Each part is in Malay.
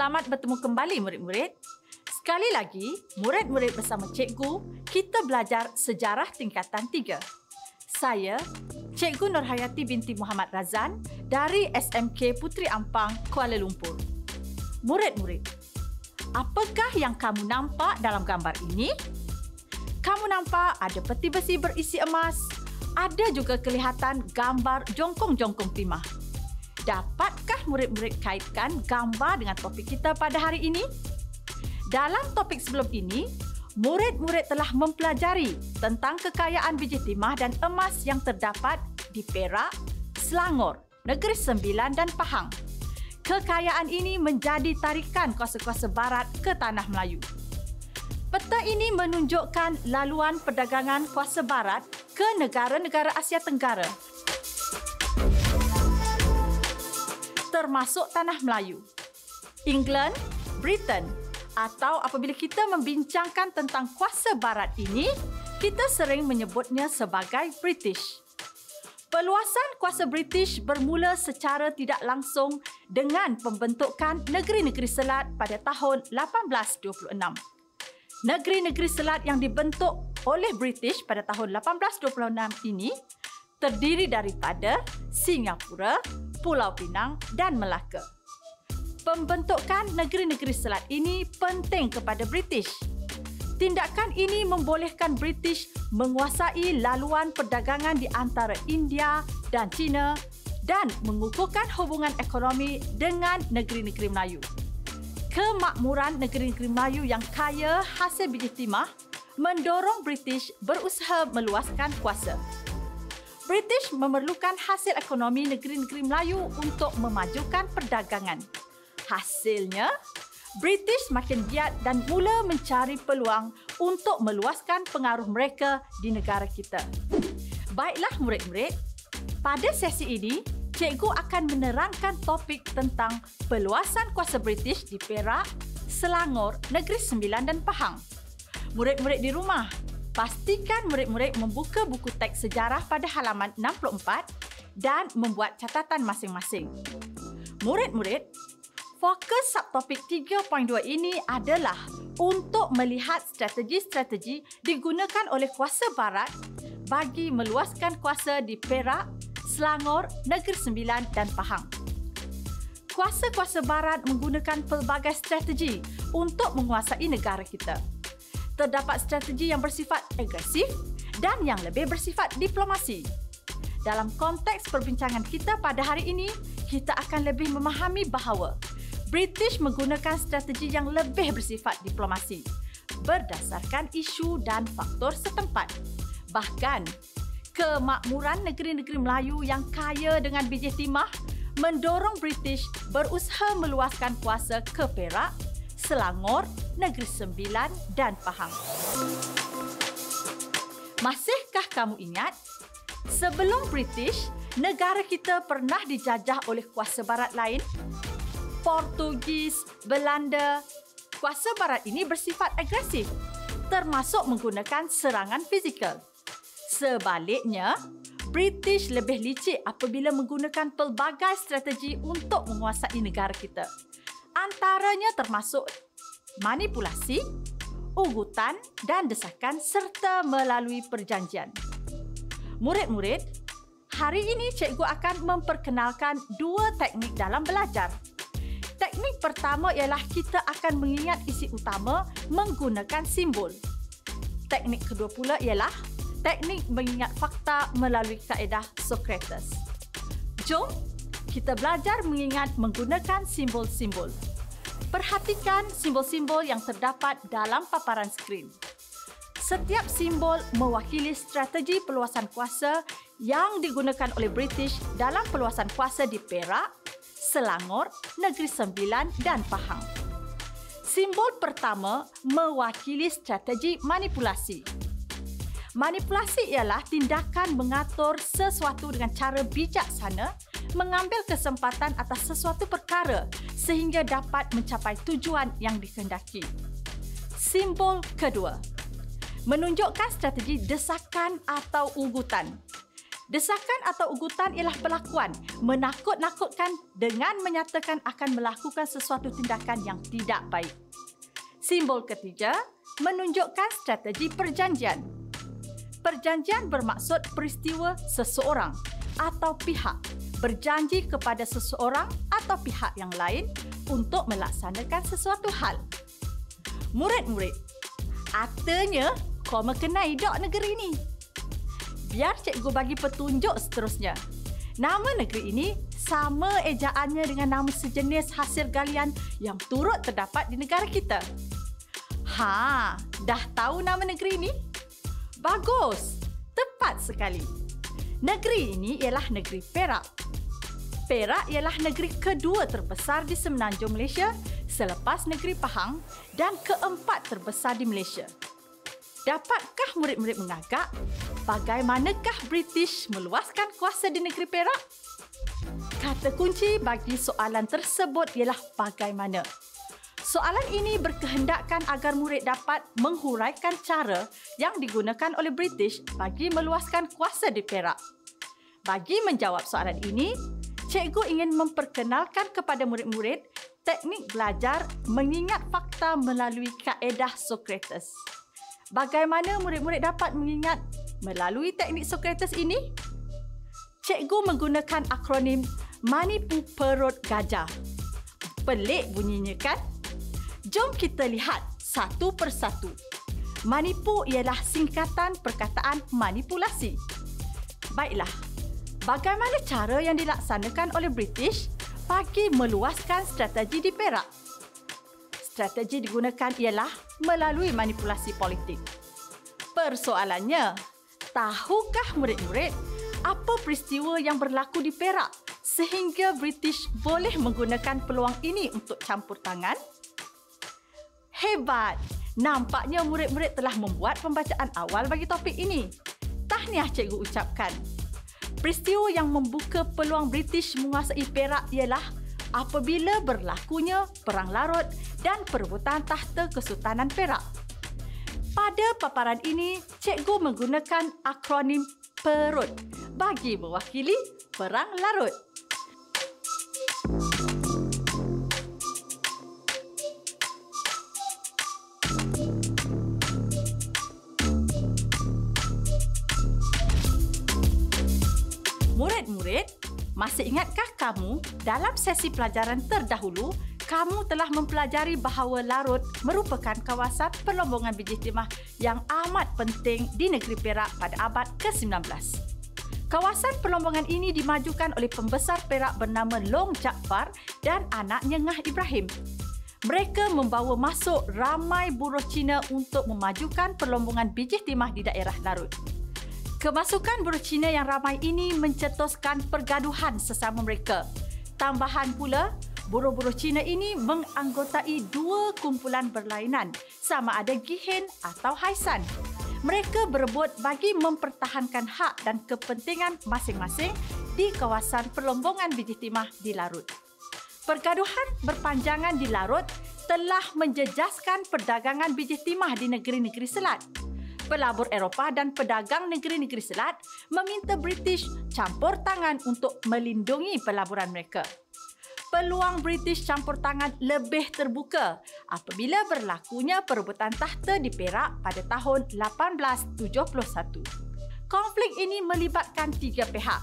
Selamat bertemu kembali murid-murid. Sekali lagi, murid-murid bersama cikgu, kita belajar sejarah tingkatan tiga. Saya, Cikgu Nurhayati binti Muhammad Razan dari SMK Puteri Ampang, Kuala Lumpur. Murid-murid, apakah yang kamu nampak dalam gambar ini? Kamu nampak ada peti besi berisi emas, ada juga kelihatan gambar jongkong-jongkong timah. Dapatkah murid-murid kaitkan gambar dengan topik kita pada hari ini? Dalam topik sebelum ini, murid-murid telah mempelajari tentang kekayaan biji timah dan emas yang terdapat di Perak, Selangor, Negeri Sembilan dan Pahang. Kekayaan ini menjadi tarikan kuasa-kuasa barat ke tanah Melayu. Peta ini menunjukkan laluan perdagangan kuasa barat ke negara-negara Asia Tenggara termasuk tanah Melayu. England, Britain atau apabila kita membincangkan tentang kuasa barat ini, kita sering menyebutnya sebagai British. Peluasan kuasa British bermula secara tidak langsung dengan pembentukan negeri-negeri selat pada tahun 1826. Negeri-negeri selat yang dibentuk oleh British pada tahun 1826 ini terdiri daripada Singapura, Pulau Pinang dan Melaka. Pembentukan negeri-negeri selat ini penting kepada British. Tindakan ini membolehkan British menguasai laluan perdagangan di antara India dan China dan mengukuhkan hubungan ekonomi dengan negeri-negeri Melayu. Kemakmuran negeri-negeri Melayu yang kaya hasil biji timah mendorong British berusaha meluaskan kuasa. British memerlukan hasil ekonomi negeri-negeri Melayu untuk memajukan perdagangan. Hasilnya, British makin giat dan mula mencari peluang untuk meluaskan pengaruh mereka di negara kita. Baiklah murid-murid, pada sesi ini, cikgu akan menerangkan topik tentang peluasan kuasa British di Perak, Selangor, Negeri Sembilan dan Pahang. Murid-murid di rumah, pastikan murid-murid membuka buku teks sejarah pada halaman 64 dan membuat catatan masing-masing. Murid-murid, fokus subtopik 3.2 ini adalah untuk melihat strategi-strategi digunakan oleh kuasa barat bagi meluaskan kuasa di Perak, Selangor, Negeri Sembilan dan Pahang. Kuasa-kuasa barat menggunakan pelbagai strategi untuk menguasai negara kita terdapat strategi yang bersifat agresif dan yang lebih bersifat diplomasi. Dalam konteks perbincangan kita pada hari ini, kita akan lebih memahami bahawa British menggunakan strategi yang lebih bersifat diplomasi berdasarkan isu dan faktor setempat. Bahkan, kemakmuran negeri-negeri Melayu yang kaya dengan biji timah mendorong British berusaha meluaskan kuasa ke Perak, Selangor Negeri Sembilan dan Pahang. Masihkah kamu ingat? Sebelum British, negara kita pernah dijajah oleh kuasa barat lain? Portugis, Belanda. Kuasa barat ini bersifat agresif, termasuk menggunakan serangan fizikal. Sebaliknya, British lebih licik apabila menggunakan pelbagai strategi untuk menguasai negara kita. Antaranya termasuk manipulasi, ugutan dan desakan serta melalui perjanjian. Murid-murid, hari ini cikgu akan memperkenalkan dua teknik dalam belajar. Teknik pertama ialah kita akan mengingat isi utama menggunakan simbol. Teknik kedua pula ialah teknik mengingat fakta melalui kaedah Socrates. Jom kita belajar mengingat menggunakan simbol-simbol. Perhatikan simbol-simbol yang terdapat dalam paparan skrin. Setiap simbol mewakili strategi peluasan kuasa yang digunakan oleh British dalam peluasan kuasa di Perak, Selangor, Negeri Sembilan dan Pahang. Simbol pertama mewakili strategi manipulasi. Manipulasi ialah tindakan mengatur sesuatu dengan cara bijaksana mengambil kesempatan atas sesuatu perkara sehingga dapat mencapai tujuan yang dikehendaki. Simbol kedua menunjukkan strategi desakan atau ugutan. Desakan atau ugutan ialah perlakuan menakut-nakutkan dengan menyatakan akan melakukan sesuatu tindakan yang tidak baik. Simbol ketiga menunjukkan strategi perjanjian. Perjanjian bermaksud peristiwa seseorang atau pihak berjanji kepada seseorang atau pihak yang lain untuk melaksanakan sesuatu hal. Murid-murid, artinya kau mengenai dok negeri ini. Biar cikgu bagi petunjuk seterusnya. Nama negeri ini sama ejaannya dengan nama sejenis hasil galian yang turut terdapat di negara kita. Ha, dah tahu nama negeri ini? Bagus, tepat sekali. Negeri ini ialah negeri Perak. Perak ialah negeri kedua terbesar di semenanjung Malaysia selepas negeri Pahang dan keempat terbesar di Malaysia. Dapatkah murid-murid mengagak bagaimanakah British meluaskan kuasa di negeri Perak? Kata kunci bagi soalan tersebut ialah bagaimana. Soalan ini berkehendakkan agar murid dapat menghuraikan cara yang digunakan oleh British bagi meluaskan kuasa di Perak. Bagi menjawab soalan ini, cikgu ingin memperkenalkan kepada murid-murid teknik belajar mengingat fakta melalui kaedah Socrates. Bagaimana murid-murid dapat mengingat melalui teknik Socrates ini? Cikgu menggunakan akronim Manipu Perut Gajah. Pelik bunyinya kan? Jom kita lihat satu persatu. Manipu ialah singkatan perkataan manipulasi. Baiklah, bagaimana cara yang dilaksanakan oleh British bagi meluaskan strategi di Perak? Strategi digunakan ialah melalui manipulasi politik. Persoalannya, tahukah murid-murid apa peristiwa yang berlaku di Perak sehingga British boleh menggunakan peluang ini untuk campur tangan? Hebat! Nampaknya murid-murid telah membuat pembacaan awal bagi topik ini. Tahniah cikgu ucapkan. Peristiwa yang membuka peluang British menguasai Perak ialah apabila berlakunya Perang Larut dan perebutan tahta Kesultanan Perak. Pada paparan ini, cikgu menggunakan akronim PERUT bagi mewakili Perang Larut. Masih ingatkah kamu dalam sesi pelajaran terdahulu kamu telah mempelajari bahawa Larut merupakan kawasan perlombongan biji timah yang amat penting di negeri Perak pada abad ke-19. Kawasan perlombongan ini dimajukan oleh pembesar Perak bernama Long Jaafar dan anaknya Ngah Ibrahim. Mereka membawa masuk ramai buruh Cina untuk memajukan perlombongan biji timah di daerah Larut. Kemasukan buruh Cina yang ramai ini mencetuskan pergaduhan sesama mereka. Tambahan pula, buruh-buruh Cina ini menganggotai dua kumpulan berlainan sama ada Gihen atau Haisan. Mereka berebut bagi mempertahankan hak dan kepentingan masing-masing di kawasan perlombongan biji timah di Larut. Pergaduhan berpanjangan di Larut telah menjejaskan perdagangan biji timah di negeri-negeri selat pelabur Eropah dan pedagang negeri-negeri selat meminta British campur tangan untuk melindungi pelaburan mereka. Peluang British campur tangan lebih terbuka apabila berlakunya perebutan tahta di Perak pada tahun 1871. Konflik ini melibatkan tiga pihak.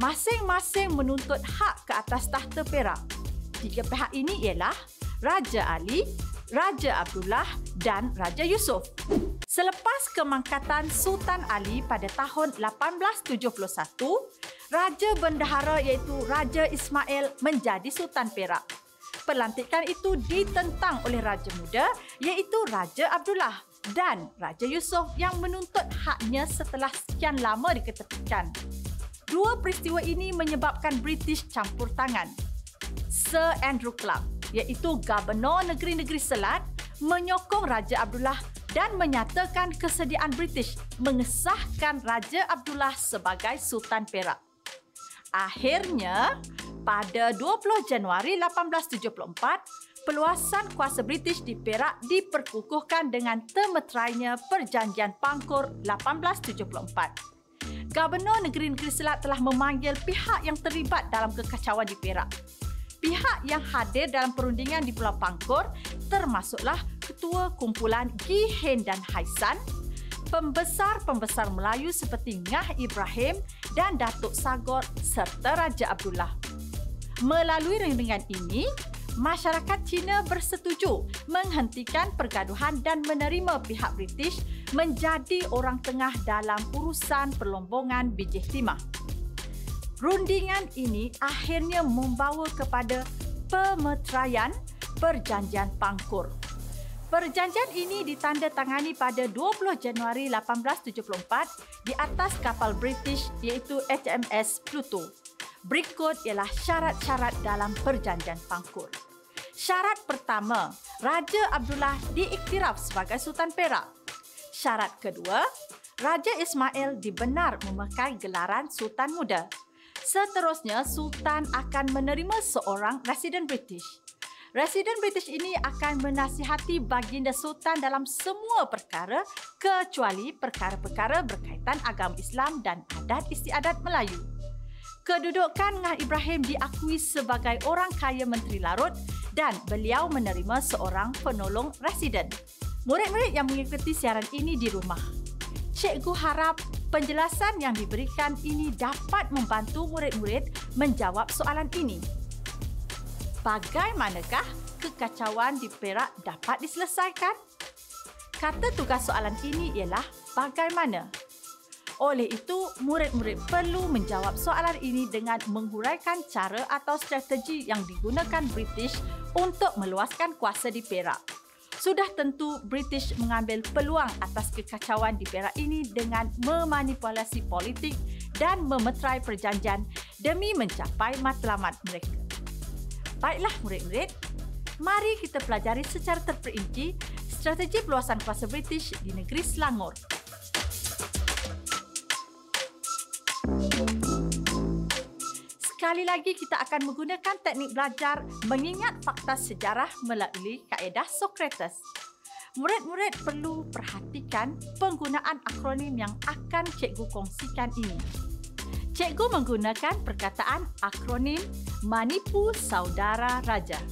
Masing-masing menuntut hak ke atas tahta Perak. Tiga pihak ini ialah Raja Ali, Raja Abdullah dan Raja Yusuf. Selepas kemangkatan Sultan Ali pada tahun 1871, Raja Bendahara iaitu Raja Ismail menjadi Sultan Perak. Pelantikan itu ditentang oleh Raja Muda iaitu Raja Abdullah dan Raja Yusof yang menuntut haknya setelah sekian lama diketepikan. Dua peristiwa ini menyebabkan British campur tangan. Sir Andrew Clark iaitu Gubernur Negeri-Negeri Selat menyokong Raja Abdullah dan menyatakan kesediaan British mengesahkan Raja Abdullah sebagai Sultan Perak. Akhirnya, pada 20 Januari 1874, peluasan kuasa British di Perak diperkukuhkan dengan temeterainya Perjanjian Pangkur 1874. Gubernur Negeri-Negeri Selat telah memanggil pihak yang terlibat dalam kekacauan di Perak. Pihak yang hadir dalam perundingan di Pulau Pangkor termasuklah Ketua Kumpulan Gihen dan Haisan, pembesar-pembesar Melayu seperti Ngah Ibrahim dan Datuk Sagor serta Raja Abdullah. Melalui rundingan ini, masyarakat Cina bersetuju menghentikan pergaduhan dan menerima pihak British menjadi orang tengah dalam urusan perlombongan bijih timah. Rundingan ini akhirnya membawa kepada pemeteraian Perjanjian Pangkur. Perjanjian ini ditandatangani pada 20 Januari 1874 di atas kapal British iaitu HMS Pluto. Berikut ialah syarat-syarat dalam Perjanjian Pangkur. Syarat pertama, Raja Abdullah diiktiraf sebagai Sultan Perak. Syarat kedua, Raja Ismail dibenar memakai gelaran Sultan Muda. Seterusnya, Sultan akan menerima seorang residen British. Residen British ini akan menasihati baginda Sultan dalam semua perkara kecuali perkara-perkara berkaitan agama Islam dan adat istiadat Melayu. Kedudukan Ngah Ibrahim diakui sebagai orang kaya Menteri Larut dan beliau menerima seorang penolong residen. Murid-murid yang mengikuti siaran ini di rumah. Cikgu harap penjelasan yang diberikan ini dapat membantu murid-murid menjawab soalan ini. Bagaimanakah kekacauan di Perak dapat diselesaikan? Kata tugas soalan ini ialah bagaimana? Oleh itu, murid-murid perlu menjawab soalan ini dengan menghuraikan cara atau strategi yang digunakan British untuk meluaskan kuasa di Perak. Sudah tentu British mengambil peluang atas kekacauan di Perak ini dengan memanipulasi politik dan memeterai perjanjian demi mencapai matlamat mereka. Baiklah murid-murid, mari kita pelajari secara terperinci strategi peluasan kuasa British di negeri Selangor. Sekali lagi kita akan menggunakan teknik belajar mengingat fakta sejarah melalui kaedah Socrates. Murid-murid perlu perhatikan penggunaan akronim yang akan cikgu kongsikan ini. Cikgu menggunakan perkataan akronim Manipu Saudara Raja.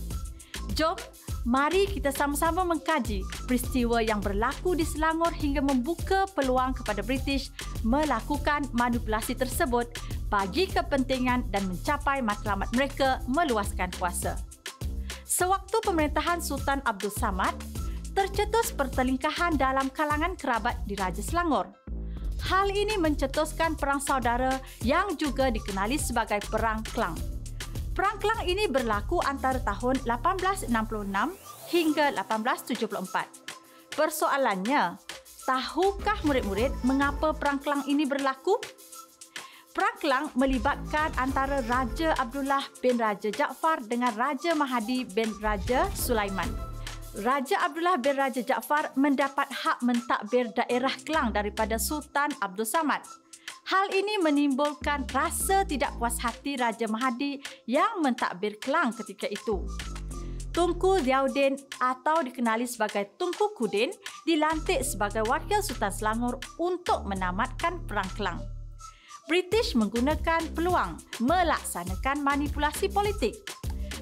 Jom Mari kita sama-sama mengkaji peristiwa yang berlaku di Selangor hingga membuka peluang kepada British melakukan manipulasi tersebut bagi kepentingan dan mencapai matlamat mereka meluaskan kuasa. Sewaktu pemerintahan Sultan Abdul Samad, tercetus pertelingkahan dalam kalangan kerabat di Raja Selangor. Hal ini mencetuskan perang saudara yang juga dikenali sebagai Perang Klang. Perang Kelang ini berlaku antara tahun 1866 hingga 1874. Persoalannya, tahukah murid-murid mengapa Perang Kelang ini berlaku? Perang Kelang melibatkan antara Raja Abdullah bin Raja Jaafar dengan Raja Mahdi bin Raja Sulaiman. Raja Abdullah bin Raja Jaafar mendapat hak mentadbir daerah Kelang daripada Sultan Abdul Samad. Hal ini menimbulkan rasa tidak puas hati Raja Mahdi yang mentadbir Kelang ketika itu. Tunku Ziauddin atau dikenali sebagai Tunku Kudin dilantik sebagai wakil Sultan Selangor untuk menamatkan Perang Kelang. British menggunakan peluang melaksanakan manipulasi politik.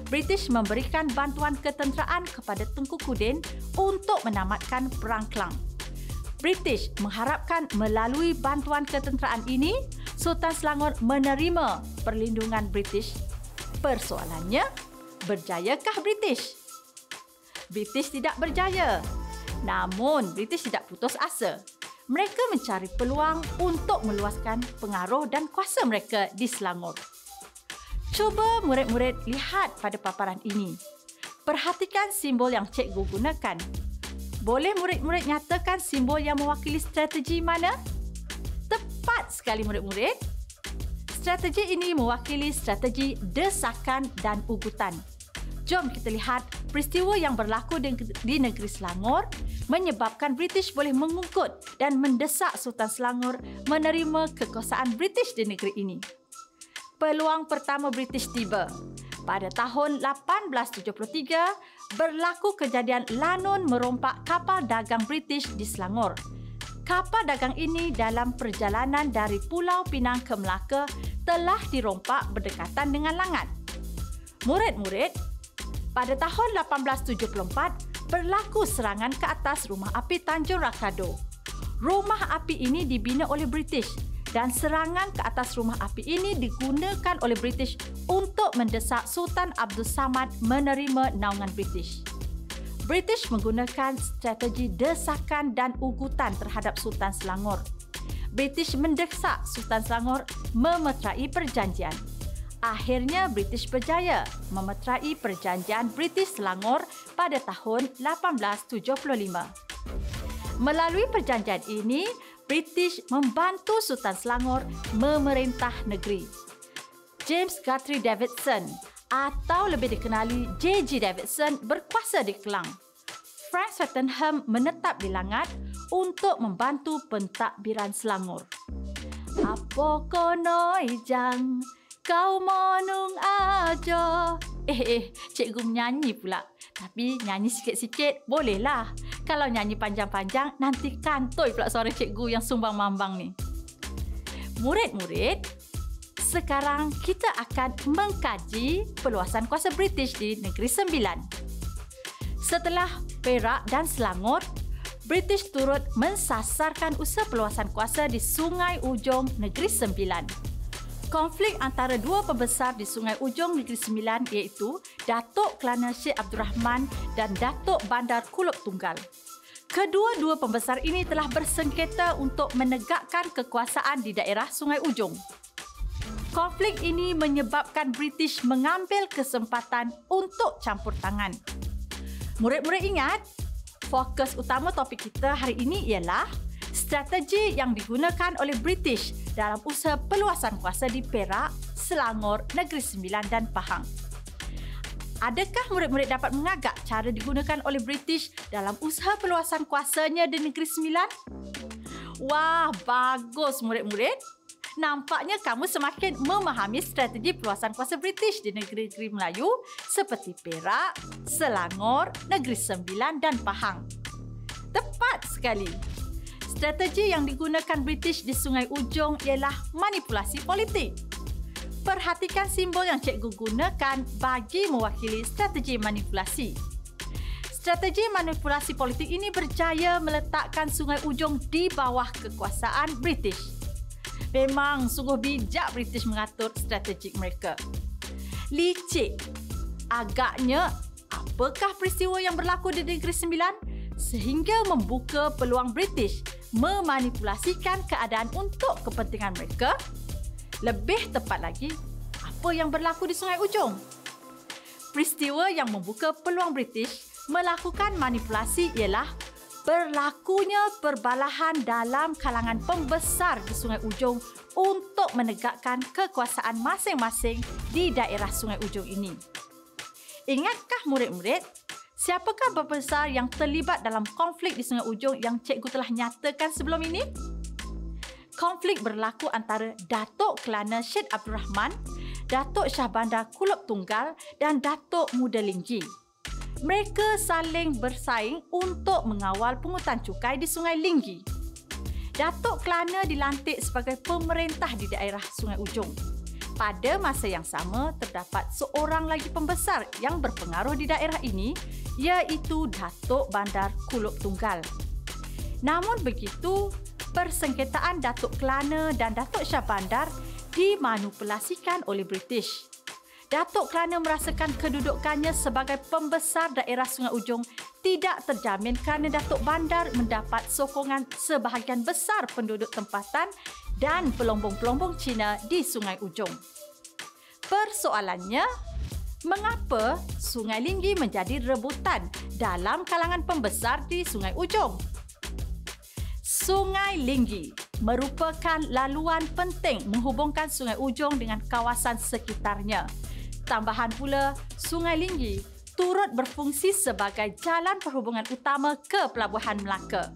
British memberikan bantuan ketenteraan kepada Tunku Kudin untuk menamatkan Perang Kelang. British mengharapkan melalui bantuan ketenteraan ini, Sultan Selangor menerima perlindungan British. Persoalannya, berjayakah British? British tidak berjaya. Namun, British tidak putus asa. Mereka mencari peluang untuk meluaskan pengaruh dan kuasa mereka di Selangor. Cuba murid-murid lihat pada paparan ini. Perhatikan simbol yang cikgu gunakan boleh murid-murid nyatakan simbol yang mewakili strategi mana? Tepat sekali murid-murid. Strategi ini mewakili strategi desakan dan ugutan. Jom kita lihat peristiwa yang berlaku di negeri Selangor menyebabkan British boleh mengungkut dan mendesak Sultan Selangor menerima kekuasaan British di negeri ini. Peluang pertama British tiba. Pada tahun 1873, berlaku kejadian Lanun merompak kapal dagang British di Selangor. kapal dagang ini dalam perjalanan dari Pulau Pinang ke Melaka telah dirompak berdekatan dengan langat. Murid-murid, pada tahun 1874 berlaku serangan ke atas rumah api Tanjung Rakado. Rumah api ini dibina oleh British dan serangan ke atas rumah api ini digunakan oleh British untuk mendesak Sultan Abdul Samad menerima naungan British. British menggunakan strategi desakan dan ugutan terhadap Sultan Selangor. British mendesak Sultan Selangor memeterai perjanjian. Akhirnya British berjaya memeterai perjanjian British Selangor pada tahun 1875. Melalui perjanjian ini, British membantu Sultan Selangor memerintah negeri. James Guthrie Davidson atau lebih dikenali J.G. Davidson berkuasa di Kelang. Frank Swettenham menetap di Langat untuk membantu pentadbiran Selangor. Apa kono ijang, kau monung aja. Eh, eh, cikgu menyanyi pula. Tapi nyanyi sikit-sikit bolehlah. Kalau nyanyi panjang-panjang, nanti kantoi pula suara cikgu yang sumbang mambang ni. Murid-murid, sekarang kita akan mengkaji peluasan kuasa British di Negeri Sembilan. Setelah Perak dan Selangor, British turut mensasarkan usaha peluasan kuasa di Sungai Ujong Negeri Sembilan. Konflik antara dua pembesar di Sungai Ujong Negeri Sembilan iaitu Datuk Kelana Syed Abdul Rahman dan Datuk Bandar Kulub Tunggal. Kedua-dua pembesar ini telah bersengketa untuk menegakkan kekuasaan di daerah Sungai Ujong. Konflik ini menyebabkan British mengambil kesempatan untuk campur tangan. Murid-murid ingat, fokus utama topik kita hari ini ialah strategi yang digunakan oleh British dalam usaha peluasan kuasa di Perak, Selangor, Negeri Sembilan dan Pahang. Adakah murid-murid dapat mengagak cara digunakan oleh British dalam usaha peluasan kuasanya di Negeri Sembilan? Wah, bagus murid-murid nampaknya kamu semakin memahami strategi peluasan kuasa British di negeri-negeri Melayu seperti Perak, Selangor, Negeri Sembilan dan Pahang. Tepat sekali. Strategi yang digunakan British di Sungai Ujong ialah manipulasi politik. Perhatikan simbol yang cikgu gunakan bagi mewakili strategi manipulasi. Strategi manipulasi politik ini berjaya meletakkan Sungai Ujong di bawah kekuasaan British. Memang sungguh bijak British mengatur strategik mereka. Licik. Agaknya, apakah peristiwa yang berlaku di Negeri Sembilan sehingga membuka peluang British memanipulasikan keadaan untuk kepentingan mereka? Lebih tepat lagi, apa yang berlaku di Sungai Ujong? Peristiwa yang membuka peluang British melakukan manipulasi ialah berlakunya perbalahan dalam kalangan pembesar di Sungai Ujong untuk menegakkan kekuasaan masing-masing di daerah Sungai Ujong ini. Ingatkah murid-murid, siapakah pembesar yang terlibat dalam konflik di Sungai Ujong yang cikgu telah nyatakan sebelum ini? Konflik berlaku antara Datuk Kelana Syed Abdul Rahman, Datuk Shah Bandar Kulub Tunggal dan Datuk Muda Linggi mereka saling bersaing untuk mengawal pungutan cukai di Sungai Linggi. Datuk Kelana dilantik sebagai pemerintah di daerah Sungai Ujong. Pada masa yang sama, terdapat seorang lagi pembesar yang berpengaruh di daerah ini iaitu Datuk Bandar Kulub Tunggal. Namun begitu, persengketaan Datuk Kelana dan Datuk Shah Bandar dimanipulasikan oleh British. Datuk kerana merasakan kedudukannya sebagai pembesar daerah Sungai Ujong tidak terjamin kerana Datuk Bandar mendapat sokongan sebahagian besar penduduk tempatan dan pelombong-pelombong Cina di Sungai Ujong. Persoalannya, mengapa Sungai Linggi menjadi rebutan dalam kalangan pembesar di Sungai Ujong? Sungai Linggi merupakan laluan penting menghubungkan Sungai Ujong dengan kawasan sekitarnya. Tambahan pula, Sungai Linggi turut berfungsi sebagai jalan perhubungan utama ke Pelabuhan Melaka.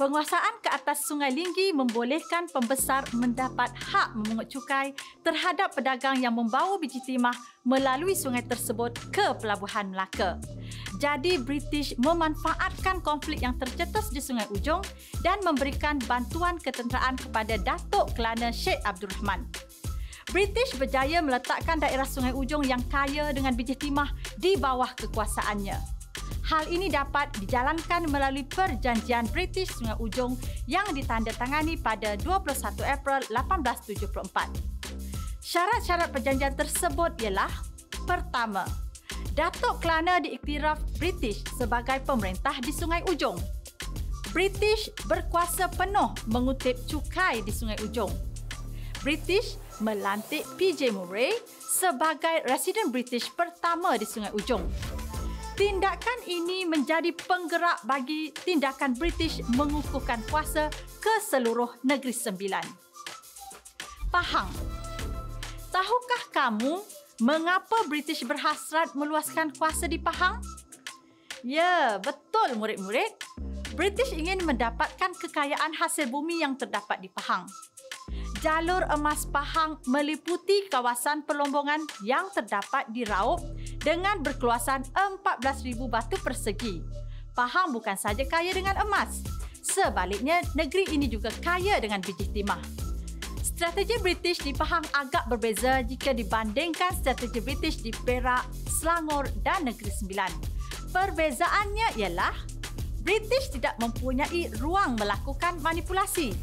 Penguasaan ke atas Sungai Linggi membolehkan pembesar mendapat hak memungut cukai terhadap pedagang yang membawa biji timah melalui sungai tersebut ke Pelabuhan Melaka. Jadi British memanfaatkan konflik yang tercetus di Sungai Ujong dan memberikan bantuan ketenteraan kepada Datuk Kelana Sheikh Abdul Rahman. British berjaya meletakkan daerah Sungai Ujong yang kaya dengan biji timah di bawah kekuasaannya. Hal ini dapat dijalankan melalui perjanjian British Sungai Ujong yang ditandatangani pada 21 April 1874. Syarat-syarat perjanjian tersebut ialah Pertama, Datuk Kelana diiktiraf British sebagai pemerintah di Sungai Ujong. British berkuasa penuh mengutip cukai di Sungai Ujong. British melantik PJ Murray sebagai residen British pertama di Sungai Ujong. Tindakan ini menjadi penggerak bagi tindakan British mengukuhkan kuasa ke seluruh negeri sembilan. Pahang. Tahukah kamu mengapa British berhasrat meluaskan kuasa di Pahang? Ya, betul murid-murid. British ingin mendapatkan kekayaan hasil bumi yang terdapat di Pahang jalur emas Pahang meliputi kawasan perlombongan yang terdapat di Raub dengan berkeluasan 14,000 batu persegi. Pahang bukan saja kaya dengan emas. Sebaliknya, negeri ini juga kaya dengan biji timah. Strategi British di Pahang agak berbeza jika dibandingkan strategi British di Perak, Selangor dan Negeri Sembilan. Perbezaannya ialah British tidak mempunyai ruang melakukan manipulasi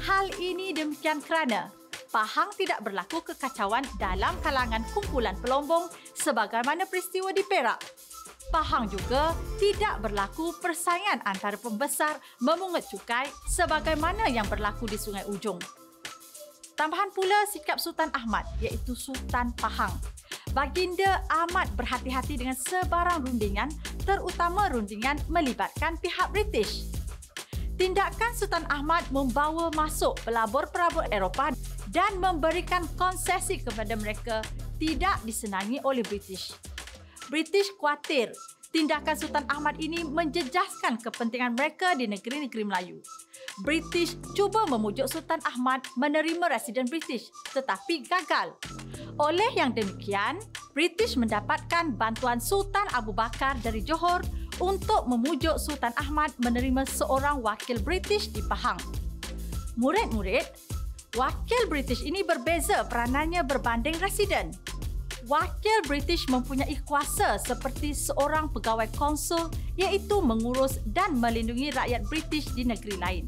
Hal ini demikian kerana Pahang tidak berlaku kekacauan dalam kalangan kumpulan pelombong sebagaimana peristiwa di Perak. Pahang juga tidak berlaku persaingan antara pembesar memungut cukai sebagaimana yang berlaku di Sungai Ujong. Tambahan pula sikap Sultan Ahmad iaitu Sultan Pahang. Baginda amat berhati-hati dengan sebarang rundingan terutama rundingan melibatkan pihak British. Tindakan Sultan Ahmad membawa masuk pelabur-pelabur Eropah dan memberikan konsesi kepada mereka tidak disenangi oleh British. British khawatir tindakan Sultan Ahmad ini menjejaskan kepentingan mereka di negeri-negeri Melayu. British cuba memujuk Sultan Ahmad menerima residen British tetapi gagal. Oleh yang demikian, British mendapatkan bantuan Sultan Abu Bakar dari Johor untuk memujuk Sultan Ahmad menerima seorang wakil British di Pahang. Murid-murid, wakil British ini berbeza peranannya berbanding residen. Wakil British mempunyai kuasa seperti seorang pegawai konsul iaitu mengurus dan melindungi rakyat British di negeri lain.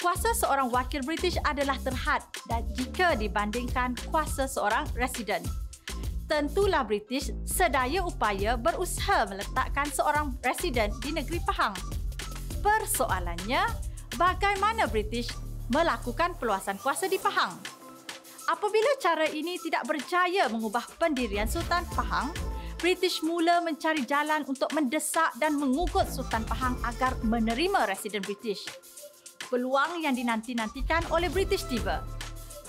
Kuasa seorang wakil British adalah terhad dan jika dibandingkan kuasa seorang residen tentulah British sedaya upaya berusaha meletakkan seorang residen di negeri Pahang. Persoalannya, bagaimana British melakukan peluasan kuasa di Pahang? Apabila cara ini tidak berjaya mengubah pendirian Sultan Pahang, British mula mencari jalan untuk mendesak dan mengugut Sultan Pahang agar menerima residen British. Peluang yang dinanti-nantikan oleh British tiba.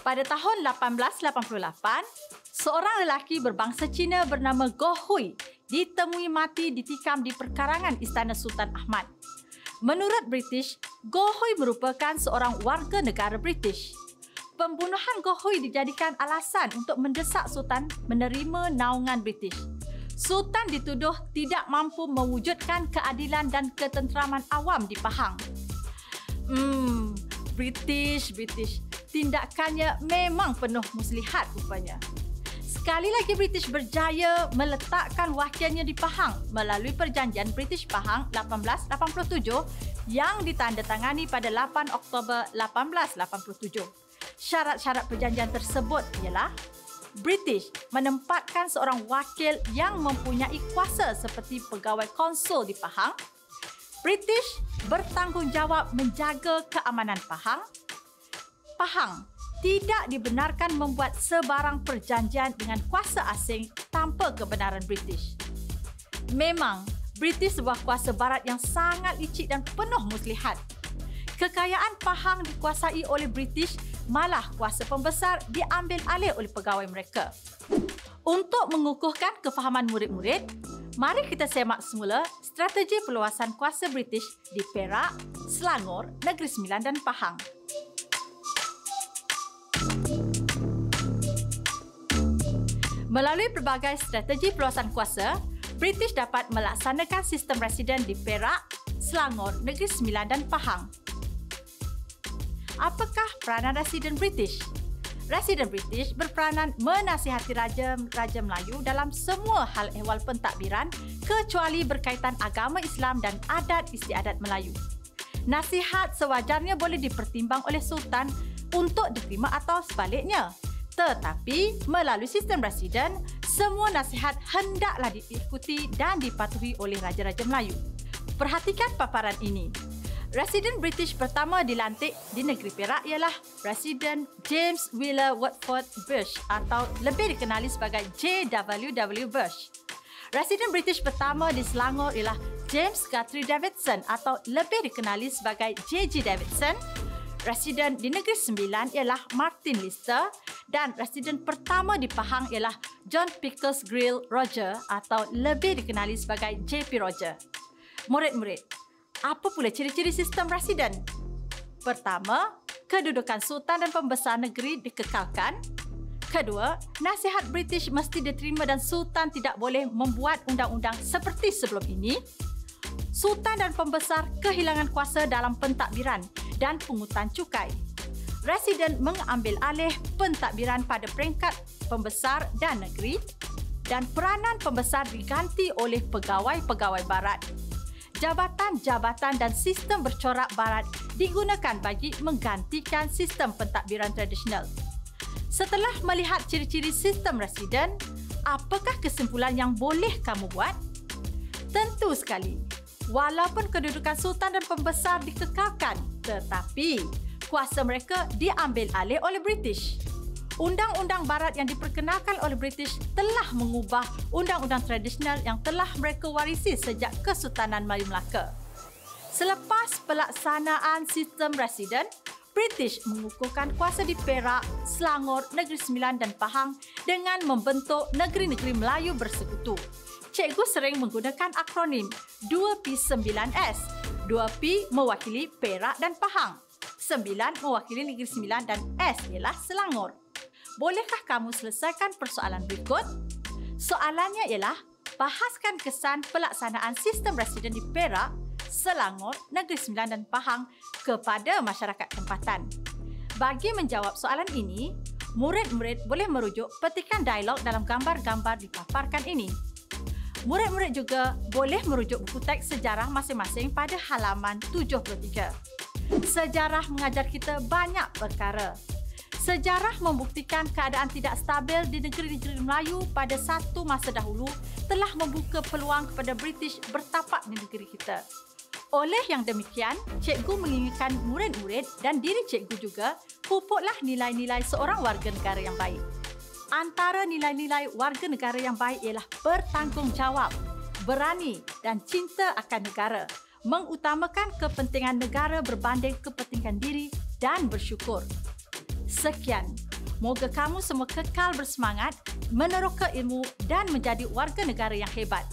Pada tahun 1888, seorang lelaki berbangsa Cina bernama Goh Hui ditemui mati ditikam di perkarangan Istana Sultan Ahmad. Menurut British, Goh Hui merupakan seorang warga negara British. Pembunuhan Goh Hui dijadikan alasan untuk mendesak Sultan menerima naungan British. Sultan dituduh tidak mampu mewujudkan keadilan dan ketenteraman awam di Pahang. Hmm, British, British. Tindakannya memang penuh muslihat rupanya. Sekali lagi British berjaya meletakkan wakilnya di Pahang melalui perjanjian British Pahang 1887 yang ditandatangani pada 8 Oktober 1887. Syarat-syarat perjanjian tersebut ialah British menempatkan seorang wakil yang mempunyai kuasa seperti pegawai konsul di Pahang. British bertanggungjawab menjaga keamanan Pahang. Pahang tidak dibenarkan membuat sebarang perjanjian dengan kuasa asing tanpa kebenaran British. Memang, British sebuah kuasa barat yang sangat licik dan penuh muslihat. Kekayaan Pahang dikuasai oleh British, malah kuasa pembesar diambil alih oleh pegawai mereka. Untuk mengukuhkan kefahaman murid-murid, Mari kita semak semula strategi perluasan kuasa British di Perak, Selangor, Negeri Sembilan dan Pahang. Melalui pelbagai strategi perluasan kuasa, British dapat melaksanakan sistem residen di Perak, Selangor, Negeri Sembilan dan Pahang. Apakah peranan residen British? Residen British berperanan menasihati Raja-Raja Melayu dalam semua hal ehwal pentadbiran kecuali berkaitan agama Islam dan adat istiadat Melayu. Nasihat sewajarnya boleh dipertimbang oleh Sultan untuk diterima atau sebaliknya. Tetapi melalui sistem residen, semua nasihat hendaklah diikuti dan dipatuhi oleh Raja-Raja Melayu. Perhatikan paparan ini. Residen British pertama dilantik di negeri Perak ialah Residen James Wheeler Watford Bush atau lebih dikenali sebagai JWW Bush. Residen British pertama di Selangor ialah James Guthrie Davidson atau lebih dikenali sebagai JG Davidson Residen di Negeri Sembilan ialah Martin Lister dan residen pertama di Pahang ialah John Pickles Grill Roger atau lebih dikenali sebagai JP Roger. Murid-murid, apa pula ciri-ciri sistem residen? Pertama, kedudukan sultan dan pembesar negeri dikekalkan. Kedua, nasihat British mesti diterima dan sultan tidak boleh membuat undang-undang seperti sebelum ini. Sultan dan pembesar kehilangan kuasa dalam pentadbiran dan pungutan cukai. Residen mengambil alih pentadbiran pada peringkat pembesar dan negeri dan peranan pembesar diganti oleh pegawai-pegawai barat. Jabatan-jabatan dan sistem bercorak barat digunakan bagi menggantikan sistem pentadbiran tradisional. Setelah melihat ciri-ciri sistem residen, apakah kesimpulan yang boleh kamu buat? Tentu sekali, walaupun kedudukan sultan dan pembesar dikekalkan, tetapi kuasa mereka diambil alih oleh British. Undang-undang barat yang diperkenalkan oleh British telah mengubah undang-undang tradisional yang telah mereka warisi sejak Kesultanan Melayu Melaka. Selepas pelaksanaan sistem residen, British mengukuhkan kuasa di Perak, Selangor, Negeri Sembilan dan Pahang dengan membentuk negeri-negeri Melayu bersekutu cikgu sering menggunakan akronim 2P9S. 2P mewakili Perak dan Pahang. 9 mewakili Negeri Sembilan dan S ialah Selangor. Bolehkah kamu selesaikan persoalan berikut? Soalannya ialah, bahaskan kesan pelaksanaan sistem residen di Perak, Selangor, Negeri Sembilan dan Pahang kepada masyarakat tempatan. Bagi menjawab soalan ini, murid-murid boleh merujuk petikan dialog dalam gambar-gambar dipaparkan ini. Murid-murid juga boleh merujuk buku teks sejarah masing-masing pada halaman 73. Sejarah mengajar kita banyak perkara. Sejarah membuktikan keadaan tidak stabil di negeri-negeri Melayu pada satu masa dahulu telah membuka peluang kepada British bertapak di negeri kita. Oleh yang demikian, cikgu menginginkan murid-murid dan diri cikgu juga pupuklah nilai-nilai seorang warga negara yang baik antara nilai-nilai warga negara yang baik ialah bertanggungjawab, berani dan cinta akan negara, mengutamakan kepentingan negara berbanding kepentingan diri dan bersyukur. Sekian. Moga kamu semua kekal bersemangat, meneroka ilmu dan menjadi warga negara yang hebat.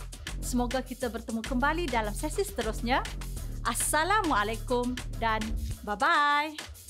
Semoga kita bertemu kembali dalam sesi seterusnya. Assalamualaikum dan bye-bye.